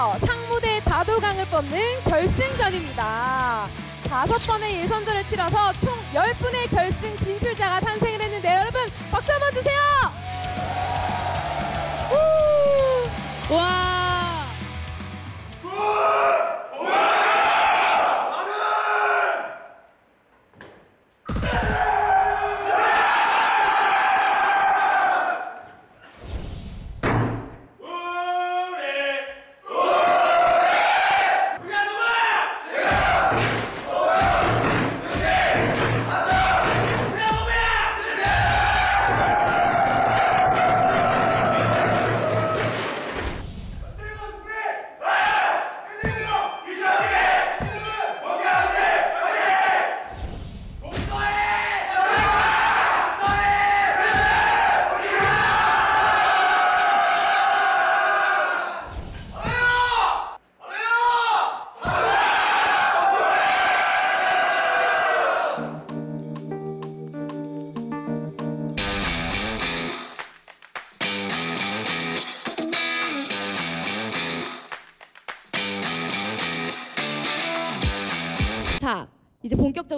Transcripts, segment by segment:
읽어 상무대 다도강을 뽑는 결승전입니다. 다섯 번의 예선전을 치러서 총 10분의 결승 진출자가 탄생을 했는데 여러분 박수 한번 주세요.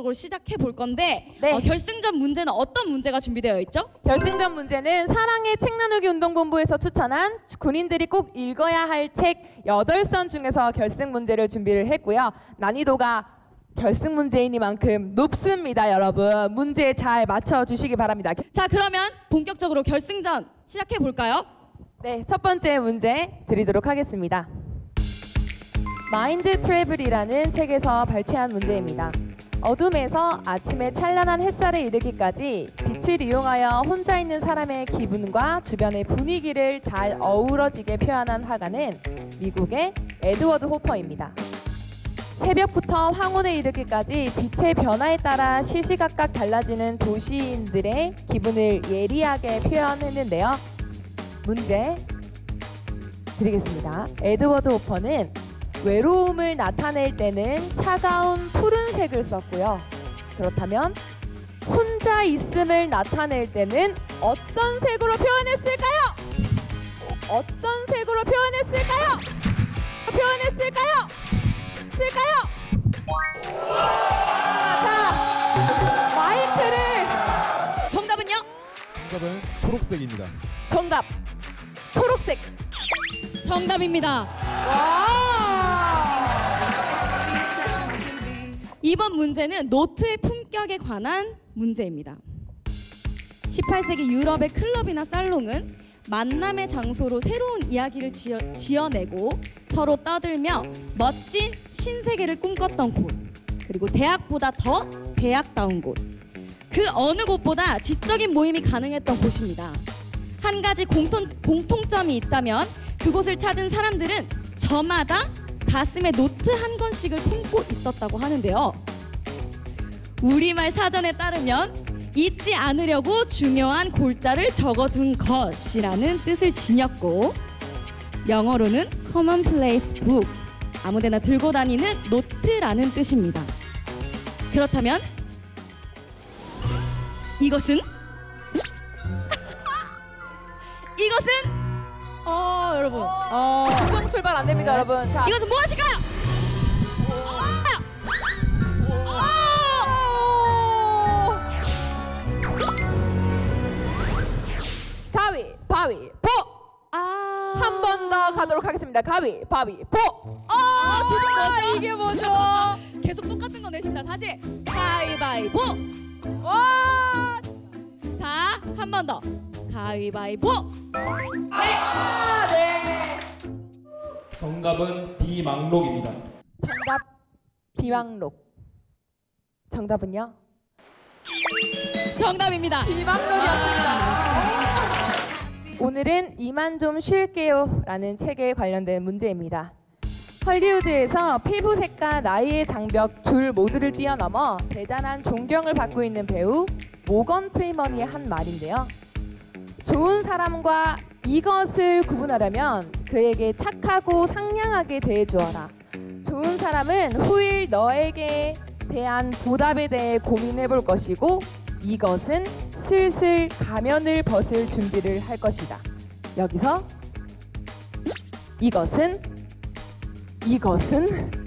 본격적으로 시작해 볼 건데 네. 어, 결승전 문제는 어떤 문제가 준비되어 있죠? 결승전 문제는 사랑의 책 나누기 운동본부에서 추천한 군인들이 꼭 읽어야 할책 8선 중에서 결승 문제를 준비를 했고요. 난이도가 결승 문제이니만큼 높습니다, 여러분. 문제 잘 맞춰 주시기 바랍니다. 자, 그러면 본격적으로 결승전 시작해 볼까요? 네, 첫 번째 문제 드리도록 하겠습니다. 마인드 트래블이라는 책에서 발췌한 문제입니다. 어둠에서 아침의 찬란한 햇살에 이르기까지 빛을 이용하여 혼자 있는 사람의 기분과 주변의 분위기를 잘 어우러지게 표현한 화가는 미국의 에드워드 호퍼입니다. 새벽부터 황혼에 이르기까지 빛의 변화에 따라 시시각각 달라지는 도시인들의 기분을 예리하게 표현했는데요. 문제 드리겠습니다. 에드워드 호퍼는 외로움을 나타낼 때는 차가운 푸른색을 썼고요. 그렇다면 혼자 있음을 나타낼 때는 어떤 색으로 표현했을까요? 어떤 색으로 표현했을까요? 표현했을까요? 쓸까요? 자, 마이크를 정답은요? 정답은 초록색입니다. 정답 초록색. 정답입니다. 와! 이번 문제는 노트의 품격에 관한 문제입니다. 18세기 유럽의 클럽이나 살롱은 만남의 장소로 새로운 이야기를 지어, 지어 내고 서로 떠들며 멋진 신세계를 꿈꿨던 곳 그리고 대학보다 더 대학다운 곳그 어느 곳보다 지적인 모임이 가능했던 곳입니다. 한 가지 공통, 공통점이 있다면 그곳을 찾은 사람들은 저마다 가슴에 노트 한 권씩을 품고 있었다고 하는데요. 우리말 사전에 따르면 잊지 않으려고 중요한 골자를 적어둔 것이라는 뜻을 지녔고 영어로는 commonplace book 아무데나 들고 다니는 노트라는 뜻입니다. 그렇다면 이것은 여러분 어 부정 출발 안 됩니다, 여러분. 자, 이것은 무엇일까요? 가위, 바위, 보! 아. 한 번 더 가도록 하겠습니다. 가위, 바위, 보! 아, 두분 뭐죠? 이게 뭐죠? 계속 똑같은 거 내십니다. 다시 가위바위보. 와! 자, 한 번 더. 가위바위보. 아, 네. 정답은 비망록입니다. 정답 비왕록. 정답은요? 정답입니다. 비왕록이었습니다. 오늘은 이만 좀 쉴게요 라는 책에 관련된 문제입니다. 헐리우드에서 피부색과 나이의 장벽 둘 모두를 뛰어넘어 대단한 존경을 받고 있는 배우 모건 프리먼이 한 말인데요. 좋은 사람과 이것을 구분하려면 그에게 착하고 상냥하게 대해주어라. 좋은 사람은 후일 너에게 대한 보답에 대해 고민해 볼 것이고 이것은 슬슬 가면을 벗을 준비를 할 것이다. 여기서 이것은 이것은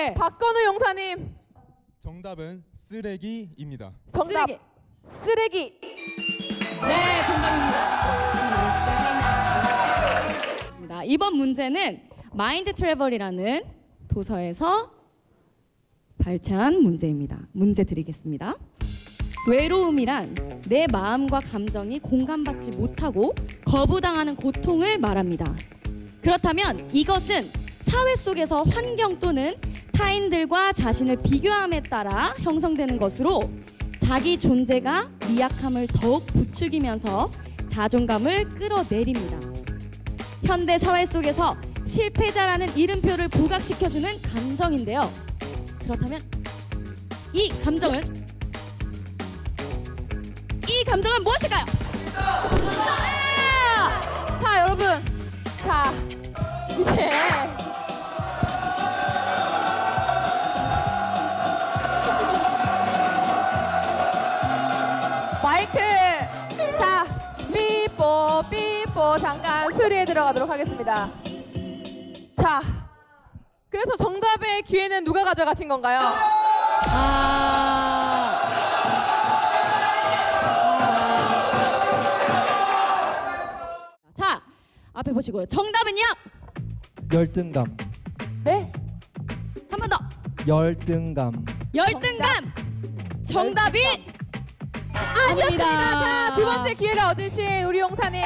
네. 박건우 용사님 정답은 쓰레기입니다. 정답 쓰레기. 쓰레기. 네, 정답입니다. 이번 문제는 마인드 트래블이라는 도서에서 발췌한 문제입니다. 문제 드리겠습니다. 외로움이란 내 마음과 감정이 공감받지 못하고 거부당하는 고통을 말합니다. 그렇다면 이것은 사회 속에서 환경 또는 타인들과 자신을 비교함에 따라 형성되는 것으로 자기 존재가 미약함을 더욱 부추기면서 자존감을 끌어내립니다. 현대 사회 속에서 실패자라는 이름표를 부각시켜주는 감정인데요. 그렇다면 이 감정은 이 감정은 무엇일까요? 자 여러분 자 이제 잠깐 수리해 들어가도록 하겠습니다 자 그래서 정답의 기회는 누가 가져가신 건가요? 아. 자, 앞에 보시고요. 정답은요? 열등감. 네? 한 번 더. 열등감. 열등감. 정답 이 아닙니다. 자 두 번째 기회를 얻으신 우리 용사님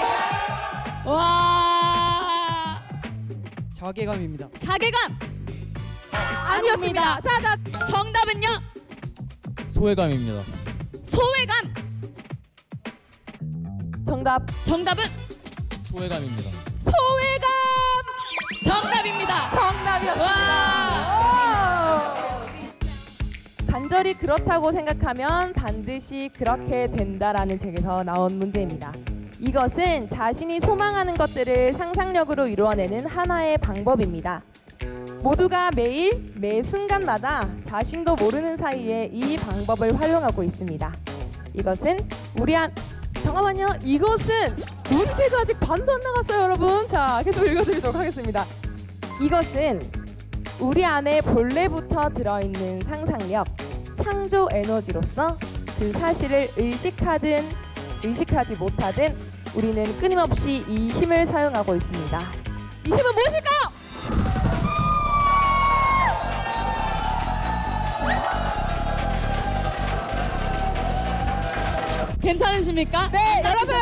와. 자괴감입니다. 자괴감. 아니었습니다 자 자 정답은요? 소외감입니다. 소외감. 정답 정답은 소외감입니다. 소외감 정답입니다. 정답이었습니다. 오! 간절히 그렇다고 생각하면 반드시 그렇게 된다라는 책에서 나온 문제입니다. 이것은 자신이 소망하는 것들을 상상력으로 이루어내는 하나의 방법입니다. 모두가 매일 매 순간마다 자신도 모르는 사이에 이 방법을 활용하고 있습니다. 이것은 우리 한 잠깐만요. 이것은 문제가 아직 반도 안 나갔어요, 여러분. 자, 계속 읽어드리도록 하겠습니다. 이것은 우리 안에 본래부터 들어있는 상상력, 창조 에너지로서 그 사실을 의식하든 의식하지 못하든 우리는 끊임없이 이 힘을 사용하고 있습니다. 이 힘은 무엇일까요? 괜찮으십니까? 네, 여러분.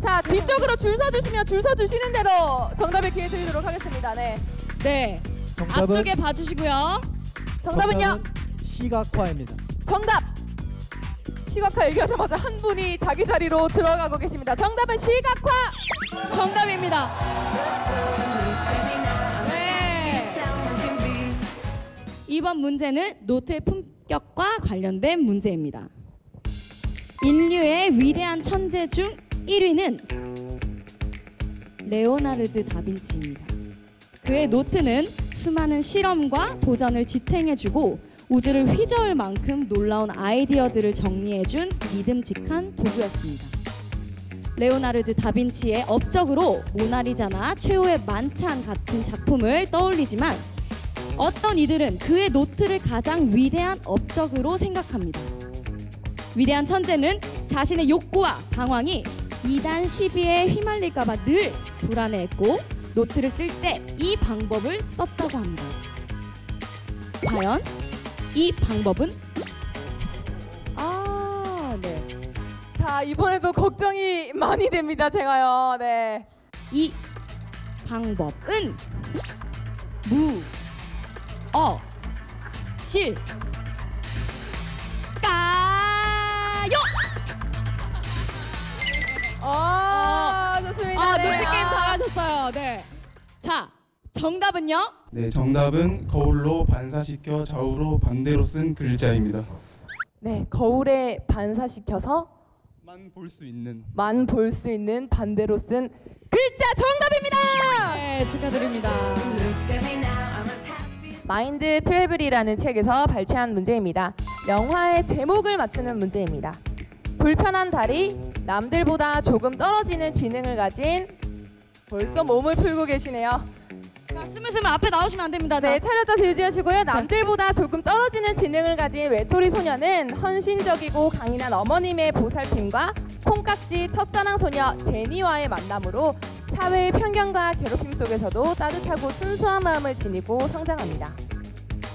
자, 뒤쪽으로 줄 서주시면 줄 서주시는 대로 정답의 기회 드리도록 하겠습니다. 네. 네. 정답은 앞쪽에 봐주시고요. 정답은요? 정답은 시각화입니다. 정답! 시각화 얘기하자마자 한 분이 자기 자리로 들어가고 계십니다. 정답은 시각화! 정답입니다. 네. 이번 문제는 노트의 품격과 관련된 문제입니다. 인류의 위대한 천재 중 1위는 레오나르드 다빈치입니다. 그의 노트는 수많은 실험과 도전을 지탱해주고 우주를 휘저을 만큼 놀라운 아이디어들을 정리해준 믿음직한 도구였습니다. 레오나르드 다빈치의 업적으로 모나리자나 최후의 만찬 같은 작품을 떠올리지만 어떤 이들은 그의 노트를 가장 위대한 업적으로 생각합니다. 위대한 천재는 자신의 욕구와 방황이 이단 시비에 휘말릴까봐 늘 불안해했고 노트를 쓸 때 이 방법을 썼다고 합니다. 과연 이 방법은? 아, 네. 자, 이번에도 걱정이 많이 됩니다, 제가요. 네. 이 방법은 무, 어, 실, 까요. 아, 좋습니다. 아, 네. 노트 게임 아. 잘하셨어요. 네. 자, 정답은요? 네, 정답은 거울로 반사시켜 좌우로 반대로 쓴 글자입니다. 네, 거울에 반사시켜서 만 볼 수 있는 만 볼 수 있는 반대로 쓴 글자 정답입니다. 네, 축하드립니다. 마인드 트래블이라는 책에서 발췌한 문제입니다. 영화의 제목을 맞추는 문제입니다. 불편한 다리, 남들보다 조금 떨어지는 지능을 가진 벌써 몸을 풀고 계시네요. 자, 스물스물 앞에 나오시면 안 됩니다. 네, 자, 차렷 자세 유지하시고요. 남들보다 조금 떨어지는 지능을 가진 외톨이 소녀는 헌신적이고 강인한 어머님의 보살핌과 콩깍지 첫사랑 소녀 제니와의 만남으로 사회의 편견과 괴롭힘 속에서도 따뜻하고 순수한 마음을 지니고 성장합니다.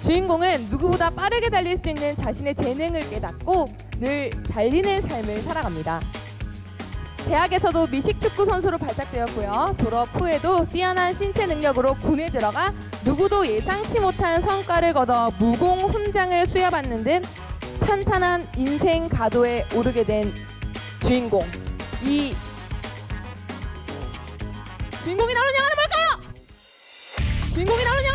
주인공은 누구보다 빠르게 달릴 수 있는 자신의 재능을 깨닫고 늘 달리는 삶을 살아갑니다. 대학에서도 미식축구 선수로 발탁되었고요. 졸업 후에도 뛰어난 신체 능력으로 군에 들어가 누구도 예상치 못한 성과를 거둬 무공 훈장을 수여받는 등 탄탄한 인생 가도에 오르게 된 주인공. 이 주인공이 나오는 영화는 뭘까요? 주인공이 나오는 영화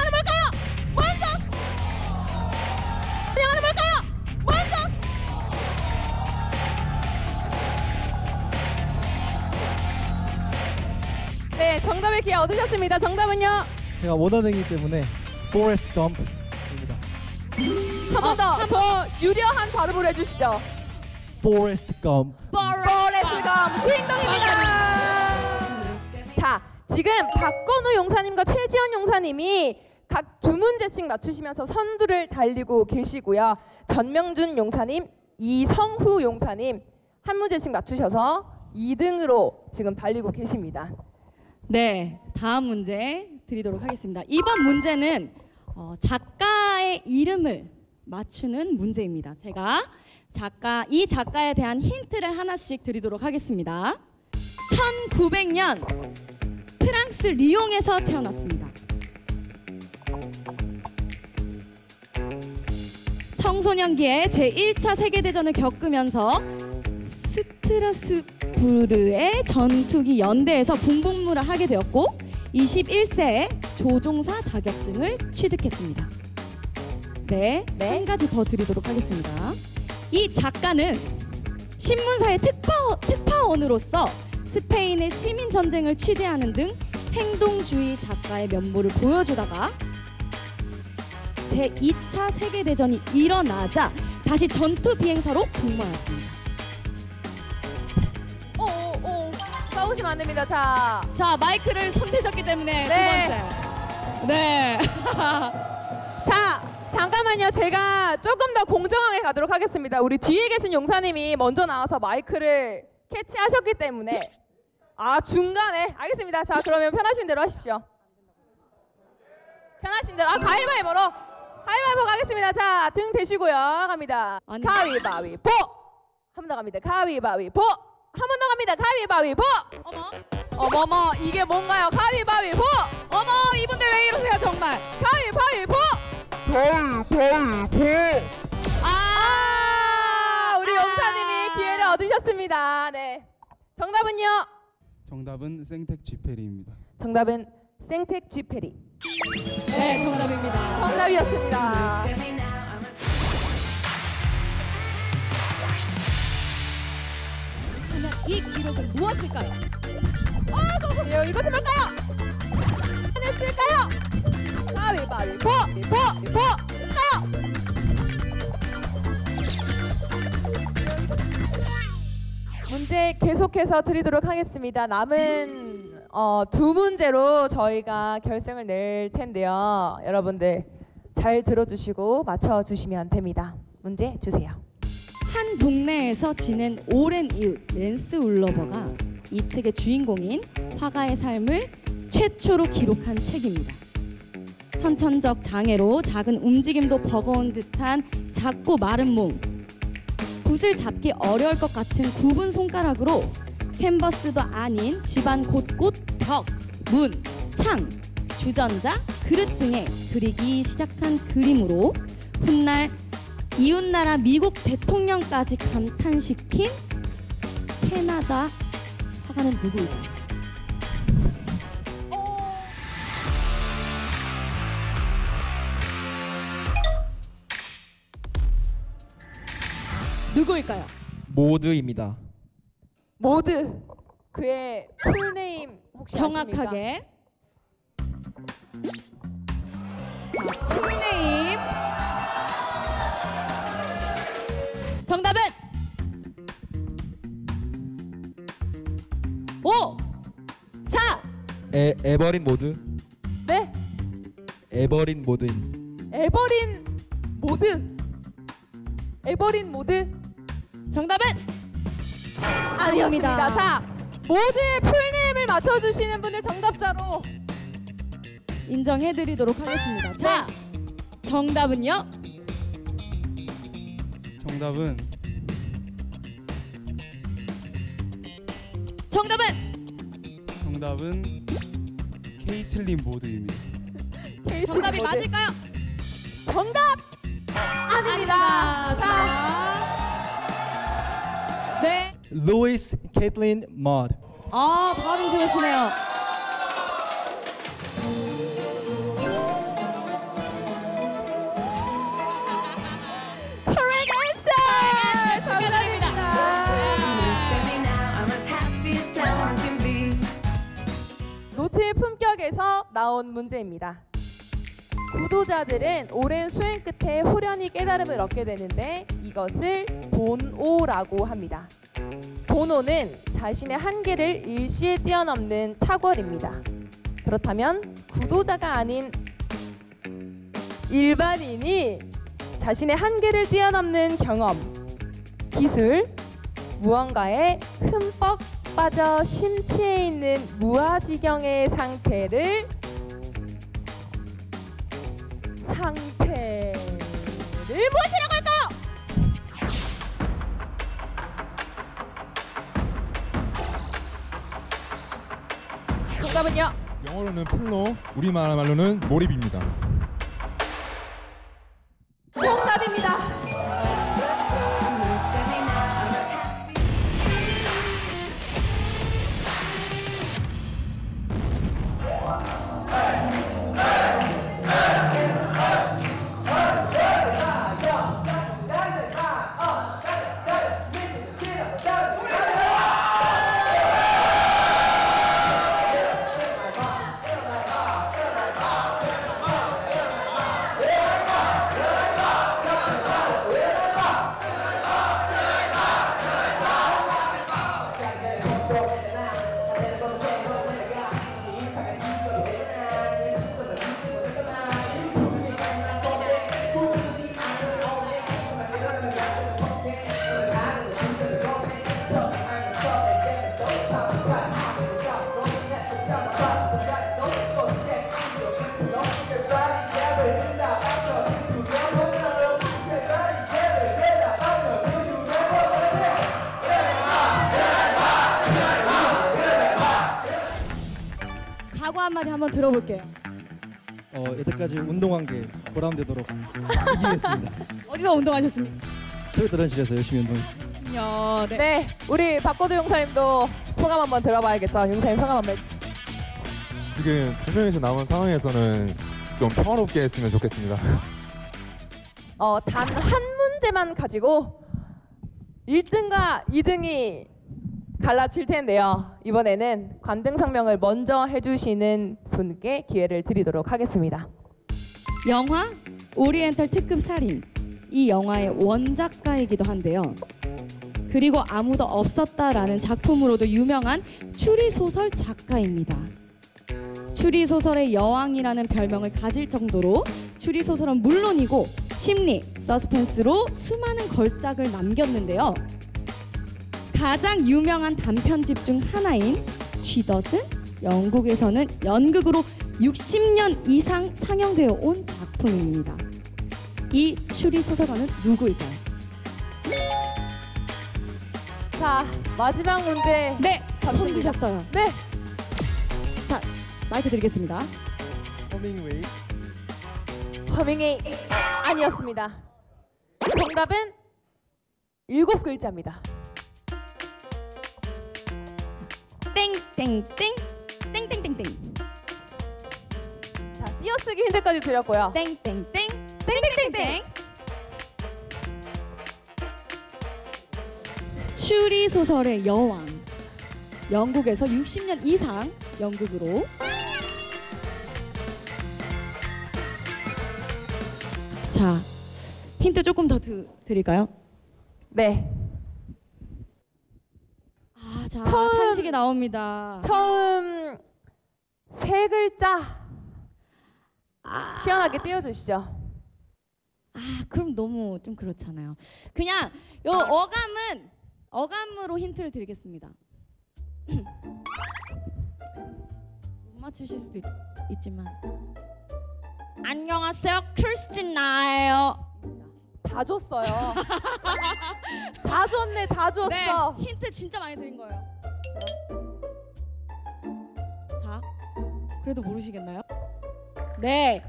정답의 기회 얻으셨습니다. 정답은요? 제가 원하는이기 때문에 포레스트 검프입니다. 한 번 더, 더 유려한 발음을 해주시죠. 포레스트 검프. 포레스트 검 딩동입니다. 자, 지금 박건우 용사님과 최지원 용사님이 각 두 문제씩 맞추시면서 선두를 달리고 계시고요. 전명준 용사님, 이성후 용사님 한 문제씩 맞추셔서 2등으로 지금 달리고 계십니다. 네, 다음 문제 드리도록 하겠습니다. 이번 문제는 어, 작가의 이름을 맞추는 문제입니다. 제가 작가 이 작가에 대한 힌트를 하나씩 드리도록 하겠습니다. 1900년 프랑스 리옹에서 태어났습니다. 청소년기에 제1차 세계대전을 겪으면서 스트라스부르의 전투기 연대에서 군복무를 하게 되었고 21세에 조종사 자격증을 취득했습니다. 네, 네. 한 가지 더 드리도록 하겠습니다. 이 작가는 신문사의 특파, 특파원으로서 스페인의 시민 전쟁을 취재하는 등 행동주의 작가의 면모를 보여주다가 제2차 세계대전이 일어나자 다시 전투 비행사로 복무하였습니다. 싸우시면 안 됩니다. 자, 자 마이크를 손대셨기 때문에 네. 두 번째. 네. 자, 잠깐만요. 제가 조금 더 공정하게 가도록 하겠습니다. 우리 뒤에 계신 용사님이 먼저 나와서 마이크를 캐치하셨기 때문에 아 중간에 알겠습니다. 자, 그러면 편하신 대로 하십시오. 편하신 대로 아 가위바위보로 가위바위보 가겠습니다. 자, 등 대시고요. 갑니다. 가위바위보 한 번 더 갑니다. 가위바위보 한 번 더 갑니다. 가위바위보 어머, 어머머 이게 뭔가요? 가위바위보 어머 이분들 왜 이러세요 정말? 가위바위보 아, 우리 용사님이 기회를 얻으셨습니다. 네. 정답은요? 정답은 생텍 쥐페리입니다. 정답은 생텍 쥐페리. 네 정답입니다. 정답이었습니다. 이 기록은 무엇일까요? 아, 그거 그래요. 이것은 뭘까요? 했을까요? 가위바위보, 위보, 위보, 할까요? 문제 계속해서 드리도록 하겠습니다. 남은 어, 두 문제로 저희가 결승을 낼 텐데요. 여러분들 잘 들어주시고 맞춰주시면 됩니다. 문제 주세요. 한 동네에서 지낸 오랜 이웃 낸스 울러버가 이 책의 주인공인 화가의 삶을 최초로 기록한 책입니다. 선천적 장애로 작은 움직임도 버거운 듯한 작고 마른 몸, 붓을 잡기 어려울 것 같은 굽은 손가락으로 캔버스도 아닌 집안 곳곳 벽, 문, 창, 주전자, 그릇 등에 그리기 시작한 그림으로 훗날 이웃나라 미국 대통령까지 감탄시킨 캐나다 화가는 누구일까요? 누구일까요? 모드입니다. 모드 그의 풀네임 혹시 아십니까? 정확하게. 자, 풀네임. 정답은 5 4 에, 에버린 모드 네, 에버린 모드인 에버린 모드. 에버린 모드 정답은 아니었습니다. 아닙니다. 자, 모두의 풀네임을 맞춰주시는 분을 정답자로 인정해 드리도록 하겠습니다. 자, 정답은요? 정답은 정답은 정답은 케이틀린 모드입니다. 케이트 정답이 모드. 맞을까요? 정답 아닙니다. 자, 자. 네. 루이스 케이틀린 머드. 아, 발음 좋으시네요. 나온 문제입니다. 구도자들은 오랜 수행 끝에 호련히 깨달음을 얻게 되는데 이것을 돈오라고 합니다. 돈오는 자신의 한계를 일시에 뛰어넘는 탁월입니다. 그렇다면 구도자가 아닌 일반인이 자신의 한계를 뛰어넘는 경험, 기술, 무언가에 흠뻑 빠져 심취해 있는 무아지경의 상태를 상태를 무엇이라고 할까요? 정답은요? 영어로는 플로, 우리말로는 몰입입니다. 한번 들어볼게요. 어, 여태까지 운동한 게 보람되도록 이기겠습니다. 어디서 운동하셨습니까? 트레드런실에서 열심히 운동했습니다. 야, 네. 네, 우리 박고도 용사님도 소감 한번 들어봐야겠죠. 용사님 소감 한번. 지금 두 명이서 남은 상황에서는 좀 평화롭게 했으면 좋겠습니다. 어, 단 한 문제만 가지고 1등과 2등이 갈라질 텐데요. 이번에는 관등 성명을 먼저 해주시는 분께 기회를 드리도록 하겠습니다. 영화 오리엔탈 특급 살인 이 영화의 원작가이기도 한데요. 그리고 아무도 없었다라는 작품으로도 유명한 추리 소설 작가입니다. 추리 소설의 여왕이라는 별명을 가질 정도로 추리 소설은 물론이고 심리, 서스펜스로 수많은 걸작을 남겼는데요. 가장 유명한 단편집 중 하나인 쥐덫은 영국에서는 연극으로 60년 이상 상영되어 온 작품입니다. 이 추리 소설가는 누구일까요? 자, 마지막 문제. 네, 손. 드셨어요. 네, 마이크 드리겠습니다. 허밍웨이 허밍이 아니었습니다. 정답은 일곱 글자입니다. 땡땡땡 땡땡땡땡 자, 띄어쓰기 힌트까지 드렸고요. 땡땡땡 땡땡땡땡. 추리 소설의 여왕 영국에서 60년 이상 연극으로 자 힌트 조금 더 드, 드릴까요? 네. 아, 자 처음- 탄식이 나옵니다. 처음 세 글자 아, 시원하게 띄워주시죠. 아 그럼 너무 좀 그렇잖아요. 그냥 요 어감은 어감으로 힌트를 드리겠습니다. 못 맞추실 수도 있, 있지만 안녕하세요 크리스티나예요. 다 줬어요. 다 줬네, 다 줬어. 네 힌트 진짜 많이 드린 거예요. 자 그래도 모르시겠나요? 네.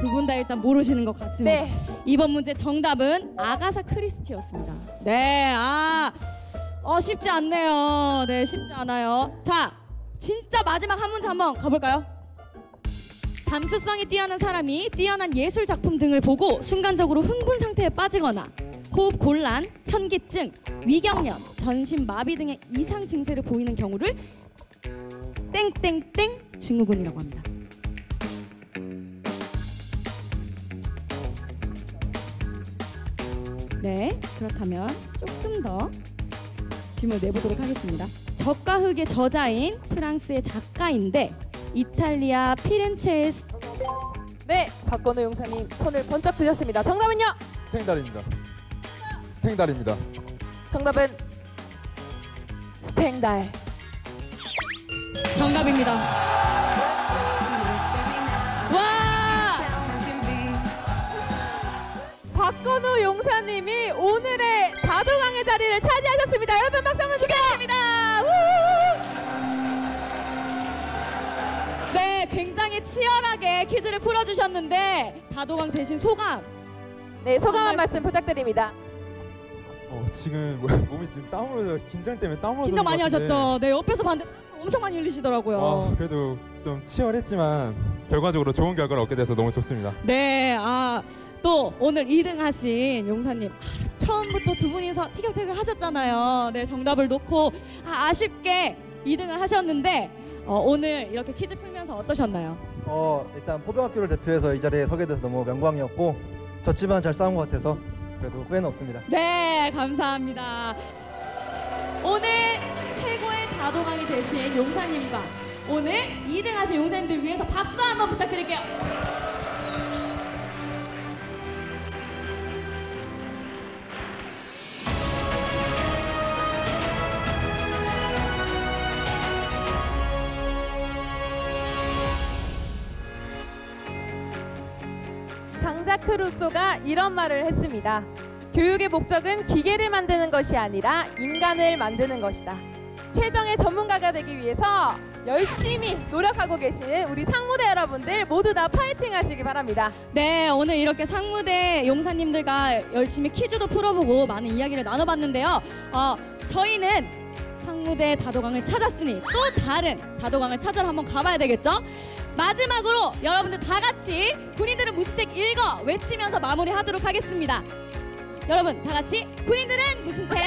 두 분 다 일단 모르시는 것 같습니다. 네. 이번 문제 정답은 아가사 크리스티였습니다. 네, 아, 어 쉽지 않네요. 네, 쉽지 않아요. 자, 진짜 마지막 한 문제 한번 가볼까요? 감수성이 뛰어난 사람이 뛰어난 예술 작품 등을 보고 순간적으로 흥분 상태에 빠지거나 호흡 곤란, 현기증, 위경련, 전신 마비 등의 이상 증세를 보이는 경우를 땡땡땡 증후군이라고 합니다. 네, 그렇다면 조금 더 질문을 내보도록 하겠습니다. 적과 흑의 저자인 프랑스의 작가인데 이탈리아 피렌체의 스- 네, 박건우 용사님 손을 번쩍 드셨습니다. 정답은요? 스탱달입니다. 스탱달입니다. 정답은 스탱달. 정답입니다. 와! 박건우 용사님이 오늘의 다도강의 자리를 차지하셨습니다. 여러분 박수 한번 축하드립니다. 굉장히 치열하게 퀴즈를 풀어주셨는데 다도강 대신 소감. 네, 소감 한한 말씀 부탁드립니다. 어, 지금 몸이 지금 땀으로 긴장 때문에 땀으로 긴장 많이 하셨죠? 네, 옆에서 봤는데 엄청 많이 흘리시더라고요. 아, 그래도 좀 치열했지만 결과적으로 좋은 결과를 얻게 돼서 너무 좋습니다. 네, 아, 또 오늘 2등 하신 용사님. 아, 처음부터 두 분이서 티격태격 하셨잖아요. 네, 정답을 놓고 아, 아쉽게 2등을 하셨는데 어, 오늘 이렇게 퀴즈 풀면서 어떠셨나요? 어 일단 포병학교를 대표해서 이 자리에 서게 돼서 너무 영광이었고 졌지만 잘 싸운 것 같아서 그래도 후회는 없습니다. 네, 감사합니다. 오늘 최고의 다도강이 되신 용사님과 오늘 2등 하신 용사님들 위해서 박수 한번 부탁드릴게요. 장자크 루소가 이런 말을 했습니다. 교육의 목적은 기계를 만드는 것이 아니라 인간을 만드는 것이다. 최정의 전문가가 되기 위해서 열심히 노력하고 계시는 우리 상무대 여러분들 모두 다 파이팅 하시기 바랍니다. 네, 오늘 이렇게 상무대 용사님들과 열심히 퀴즈도 풀어보고 많은 이야기를 나눠봤는데요. 어, 저희는 상무대 다도강을 찾았으니 또 다른 다도강을 찾으러 한번 가봐야 되겠죠? 마지막으로 여러분들 다 같이 군인들은 무슨 책 읽어 외치면서 마무리하도록 하겠습니다. 여러분 다 같이 군인들은 무슨 책